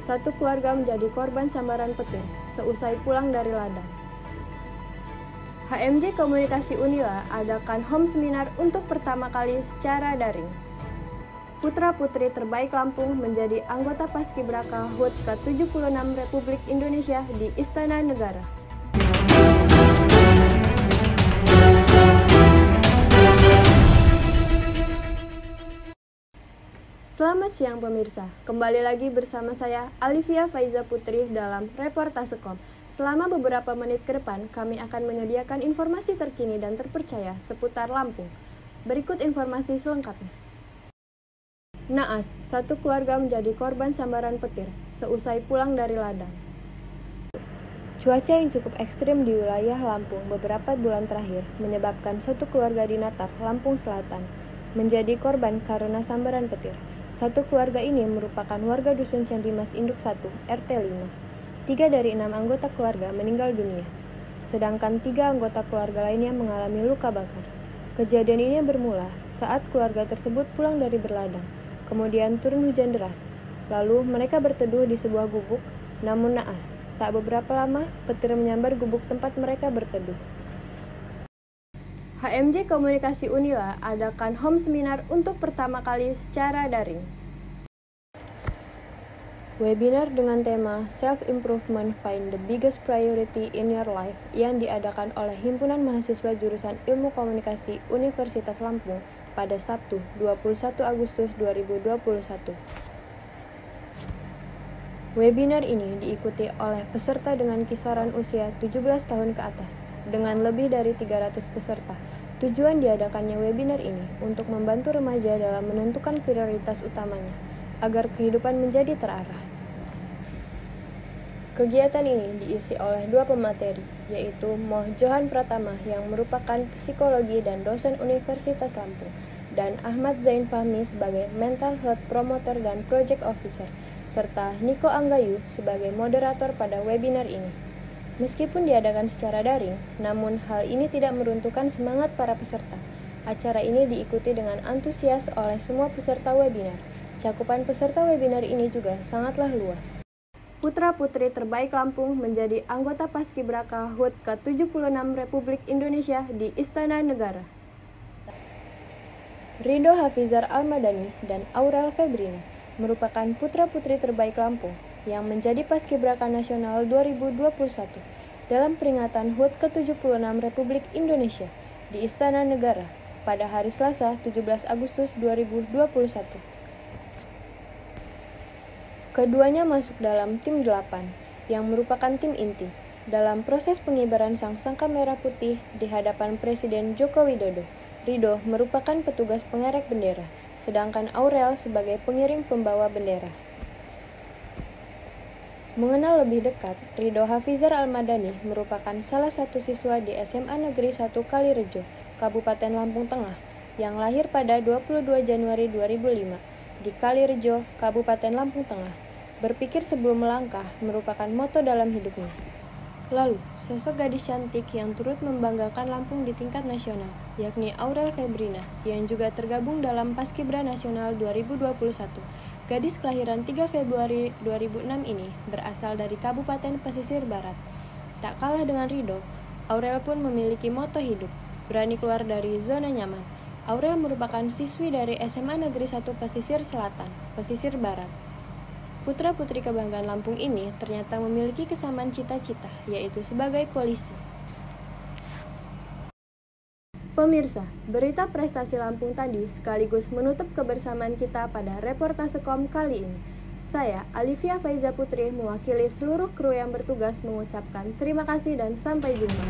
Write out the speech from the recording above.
satu keluarga menjadi korban sambaran petir seusai pulang dari ladang. HMJ Komunikasi Unila adakan home seminar untuk pertama kali secara daring. Putra-putri terbaik Lampung menjadi anggota Paskibraka HUT ke-76 Republik Indonesia di Istana Negara. Selamat siang pemirsa, kembali lagi bersama saya Alivia Faiza Putri dalam Reportasekom. Selama beberapa menit ke depan, kami akan menyediakan informasi terkini dan terpercaya seputar Lampung. Berikut informasi selengkapnya. Naas, satu keluarga menjadi korban sambaran petir seusai pulang dari ladang. Cuaca yang cukup ekstrim di wilayah Lampung beberapa bulan terakhir menyebabkan satu keluarga di Natar, Lampung Selatan, menjadi korban karena sambaran petir. Satu keluarga ini merupakan warga Dusun Candimas Induk 1, RT 5. Tiga dari enam anggota keluarga meninggal dunia, sedangkan tiga anggota keluarga lainnya mengalami luka bakar. Kejadian ini bermula saat keluarga tersebut pulang dari berladang, kemudian turun hujan deras. Lalu mereka berteduh di sebuah gubuk, namun naas. Tak beberapa lama, petir menyambar gubuk tempat mereka berteduh. HMJ Komunikasi Unila adakan home seminar untuk pertama kali secara daring. Webinar dengan tema Self Improvement Find the Biggest Priority in Your Life yang diadakan oleh Himpunan Mahasiswa Jurusan Ilmu Komunikasi Universitas Lampung pada Sabtu 21 Agustus 2021. Webinar ini diikuti oleh peserta dengan kisaran usia 17 tahun ke atas dengan lebih dari 300 peserta. Tujuan diadakannya webinar ini untuk membantu remaja dalam menentukan prioritas utamanya agar kehidupan menjadi terarah. Kegiatan ini diisi oleh dua pemateri, yaitu Moh Johan Pratama yang merupakan psikologi dan dosen Universitas Lampung, dan Ahmad Zain Fahmi sebagai Mental Health Promoter dan Project Officer, serta Niko Anggayu sebagai moderator pada webinar ini. Meskipun diadakan secara daring, namun hal ini tidak meruntuhkan semangat para peserta. Acara ini diikuti dengan antusias oleh semua peserta webinar. Cakupan peserta webinar ini juga sangatlah luas. Putra-putri terbaik Lampung menjadi anggota Paskibraka HUT ke-76 Republik Indonesia di Istana Negara. Rido Hafizar Almadani dan Aurel Febrina merupakan putra-putri terbaik Lampung yang menjadi Paskibraka Nasional 2021 dalam peringatan HUT ke-76 Republik Indonesia di Istana Negara pada hari Selasa 17 Agustus 2021. Keduanya masuk dalam tim 8 yang merupakan tim inti dalam proses pengibaran sang sangka merah putih di hadapan Presiden Joko Widodo. Rido merupakan petugas pengerek bendera, sedangkan Aurel sebagai pengiring pembawa bendera. Mengenal lebih dekat, Rido Hafizar Almadani merupakan salah satu siswa di SMA Negeri 1 Kalirejo, Kabupaten Lampung Tengah, yang lahir pada 22 Januari 2005 di Kalirejo, Kabupaten Lampung Tengah. Berpikir sebelum melangkah merupakan moto dalam hidupnya. Lalu, sosok gadis cantik yang turut membanggakan Lampung di tingkat nasional, yakni Aurel Febrina, yang juga tergabung dalam Paskibra Nasional 2021 Gadis kelahiran 3 Februari 2006 ini berasal dari Kabupaten Pesisir Barat. Tak kalah dengan Rido, Aurel pun memiliki moto hidup, berani keluar dari zona nyaman. Aurel merupakan siswi dari SMA Negeri 1 Pesisir Selatan, Pesisir Barat. Putra-putri kebanggaan Lampung ini ternyata memiliki kesamaan cita-cita, yaitu sebagai polisi. Pemirsa, berita prestasi Lampung tadi sekaligus menutup kebersamaan kita pada reportasekom kali ini. Saya, Alivia Faiza Putri, mewakili seluruh kru yang bertugas mengucapkan terima kasih dan sampai jumpa.